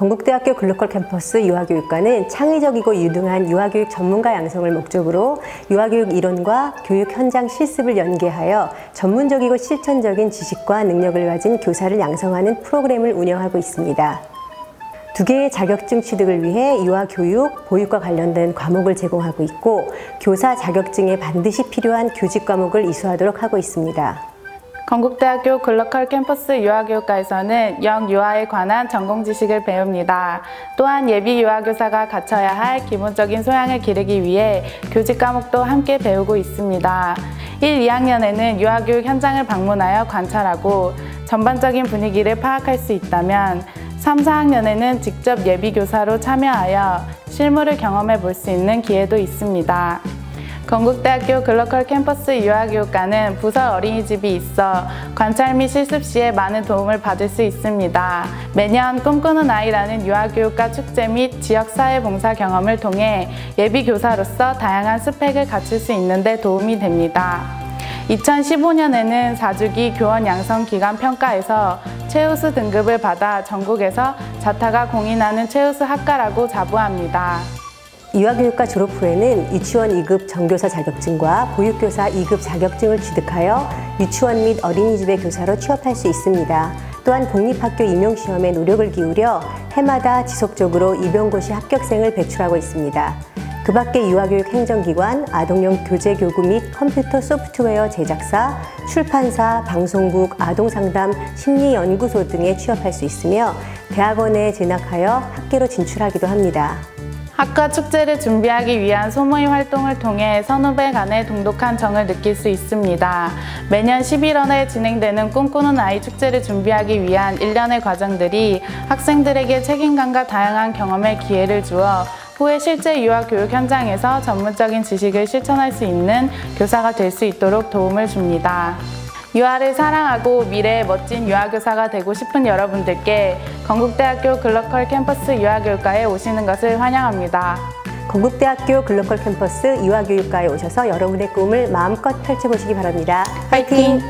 건국대학교 글로컬 캠퍼스 유아교육과는 창의적이고 유능한 유아교육 전문가 양성을 목적으로 유아교육 이론과 교육 현장 실습을 연계하여 전문적이고 실천적인 지식과 능력을 가진 교사를 양성하는 프로그램을 운영하고 있습니다. 두 개의 자격증 취득을 위해 유아 교육, 보육과 관련된 과목을 제공하고 있고 교사 자격증에 반드시 필요한 교직 과목을 이수하도록 하고 있습니다. 건국대학교 글로컬 캠퍼스 유아교육과에서는 영유아에 관한 전공 지식을 배웁니다. 또한 예비 유아교사가 갖춰야 할 기본적인 소양을 기르기 위해 교직 과목도 함께 배우고 있습니다. 1, 2학년에는 유아교육 현장을 방문하여 관찰하고 전반적인 분위기를 파악할 수 있다면 3, 4학년에는 직접 예비교사로 참여하여 실무를 경험해 볼 수 있는 기회도 있습니다. 건국대학교 글로컬 캠퍼스 유아교육과는 부설 어린이집이 있어 관찰 및 실습 시에 많은 도움을 받을 수 있습니다. 매년 꿈꾸는 아이라는 유아교육과 축제 및 지역사회 봉사 경험을 통해 예비교사로서 다양한 스펙을 갖출 수 있는 데 도움이 됩니다. 2015년에는 4주기 교원 양성 기간 평가에서 최우수 등급을 받아 전국에서 자타가 공인하는 최우수 학과라고 자부합니다. 유아교육과 졸업 후에는 유치원 2급 정교사 자격증과 보육교사 2급 자격증을 취득하여 유치원 및 어린이집의 교사로 취업할 수 있습니다. 또한 공립학교 임용시험에 노력을 기울여 해마다 지속적으로 입용고시 합격생을 배출하고 있습니다. 그 밖에 유아교육 행정기관, 아동용 교재교구 및 컴퓨터 소프트웨어 제작사, 출판사, 방송국, 아동상담, 심리연구소 등에 취업할 수 있으며 대학원에 진학하여 학계로 진출하기도 합니다. 학과 축제를 준비하기 위한 소모임 활동을 통해 선후배 간의 동독한 정을 느낄 수 있습니다. 매년 11월에 진행되는 꿈꾸는 아이 축제를 준비하기 위한 일련의 과정들이 학생들에게 책임감과 다양한 경험의 기회를 주어 후에 실제 유아 교육 현장에서 전문적인 지식을 실천할 수 있는 교사가 될 수 있도록 도움을 줍니다. 유아를 사랑하고 미래의 멋진 유아교사가 되고 싶은 여러분들께 건국대학교 글로컬 캠퍼스 유아교육과에 오시는 것을 환영합니다. 건국대학교 글로컬 캠퍼스 유아교육과에 오셔서 여러분의 꿈을 마음껏 펼쳐보시기 바랍니다. 화이팅!